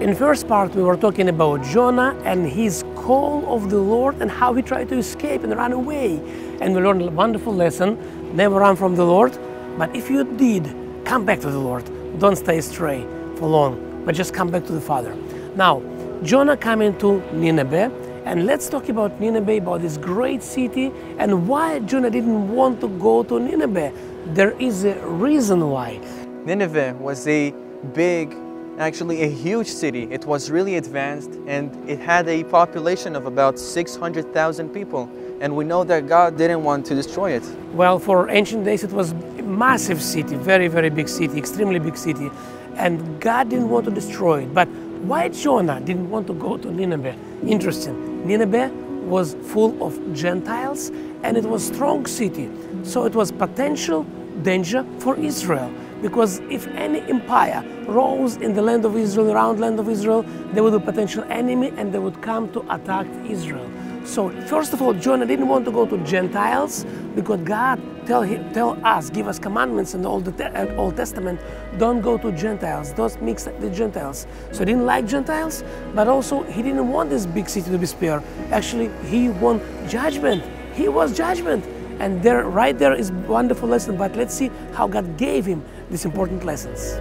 In first part, we were talking about Jonah and his call of the Lord and how he tried to escape and run away. And we learned a wonderful lesson, never run from the Lord. But if you did, come back to the Lord. Don't stay astray for long, but just come back to the Father. Now, Jonah coming to Nineveh, and let's talk about Nineveh, about this great city, and why Jonah didn't want to go to Nineveh. There is a reason why. Nineveh was a big, actually a huge city. It was really advanced and it had a population of about 600,000 people. And we know that God didn't want to destroy it. Well, for ancient days, it was a massive city, very, very big city, extremely big city. And God didn't want to destroy it. But why Jonah didn't want to go to Nineveh? Interesting. Nineveh was full of Gentiles and it was strong city. So it was potential danger for Israel. Because if any empire rose in the land of Israel, around land of Israel, they would be a potential enemy and they would come to attack Israel. So first of all, Jonah didn't want to go to Gentiles because God tell, him, tell us, give us commandments in the Old, uh, Old Testament, don't go to Gentiles, don't mix with Gentiles. So he didn't like Gentiles, but also he didn't want this big city to be spared. Actually, he want judgment. He was judgment. And there, right there is wonderful lesson, but let's see how God gave him these important lessons.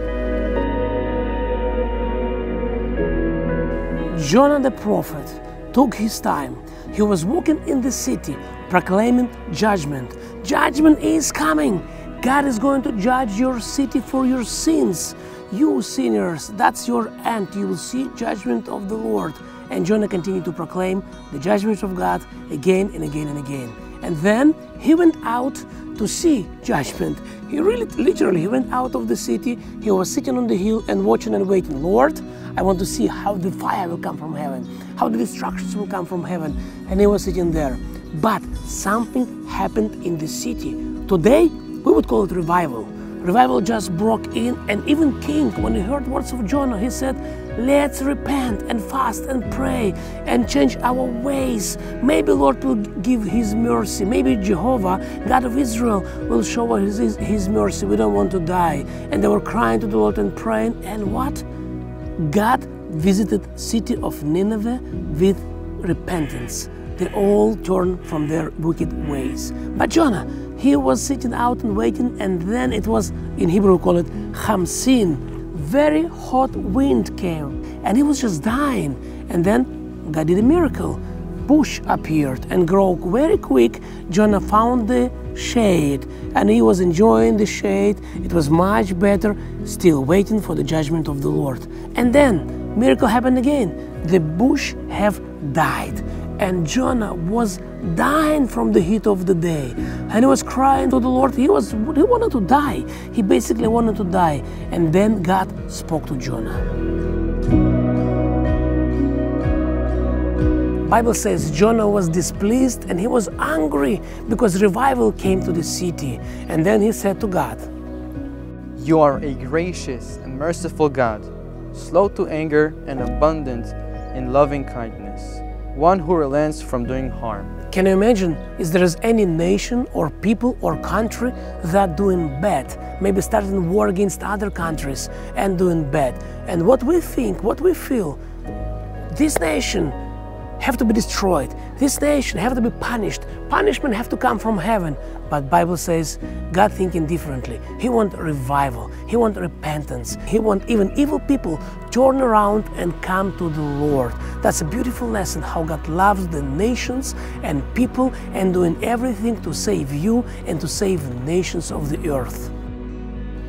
Jonah the prophet took his time. He was walking in the city proclaiming judgment. Judgment is coming. God is going to judge your city for your sins. You sinners, that's your end. You will see judgment of the Lord. And Jonah continued to proclaim the judgment of God again and again and again. And then he went out to see judgment. He really, literally, he went out of the city. He was sitting on the hill and watching and waiting. Lord, I want to see how the fire will come from heaven, how the destructions will come from heaven. And he was sitting there. But something happened in the city. Today, we would call it revival. Revival just broke in, and even King, when he heard words of Jonah, he said, Let's repent and fast and pray and change our ways. Maybe Lord will give His mercy. Maybe Jehovah, God of Israel, will show us His, His mercy. We don't want to die. And they were crying to the Lord and praying. And what? God visited city of Nineveh with repentance. They all turned from their wicked ways. But Jonah, he was sitting out and waiting, and then it was, in Hebrew, we call it Hamsin. Very hot wind came, and he was just dying. And then God did a miracle. Bush appeared and grew very quick. Jonah found the shade, and he was enjoying the shade. It was much better, still waiting for the judgment of the Lord. And then miracle happened again. The bush have died and Jonah was dying from the heat of the day. And he was crying to the Lord. He was he wanted to die. He basically wanted to die. And then God spoke to Jonah. Bible says Jonah was displeased and he was angry because revival came to the city. And then he said to God You are a gracious and merciful God slow to anger and abundant in loving kindness one who relents from doing harm. Can you imagine if there is any nation or people or country that doing bad, maybe starting war against other countries and doing bad. And what we think, what we feel, this nation have to be destroyed. This nation have to be punished. Punishment have to come from heaven. But Bible says God thinking differently. He want revival. He want repentance. He want even evil people turn around and come to the Lord. That's a beautiful lesson how God loves the nations and people and doing everything to save you and to save the nations of the earth.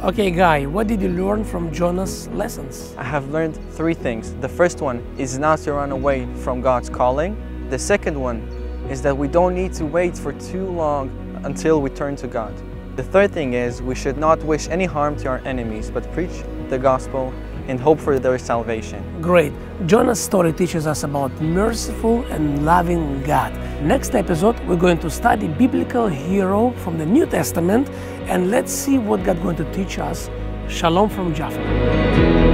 Okay, Guy, what did you learn from Jonah's lessons? I have learned three things. The first one is not to run away from God's calling. The second one is that we don't need to wait for too long until we turn to God. The third thing is we should not wish any harm to our enemies, but preach the gospel and hope for their salvation. Great. Jonah's story teaches us about merciful and loving God. Next episode, we're going to study biblical hero from the New Testament and let's see what God's going to teach us. Shalom from Jaffa.